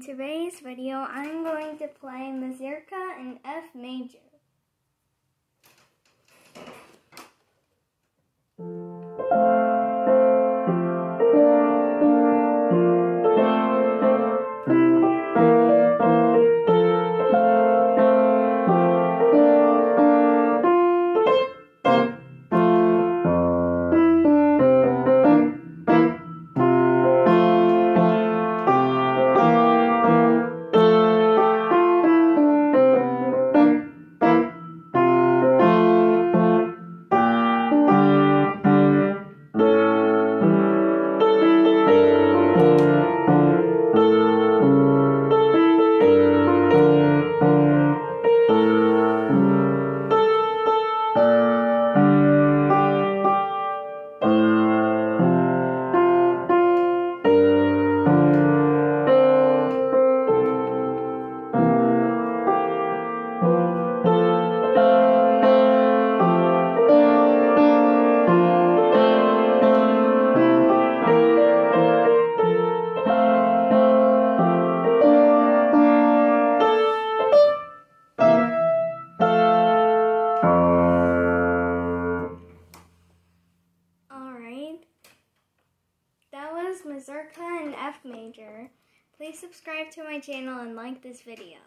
In today's video, I'm going to play Mazurka in F major. Mazurka in F major. Please subscribe to my channel and like this video.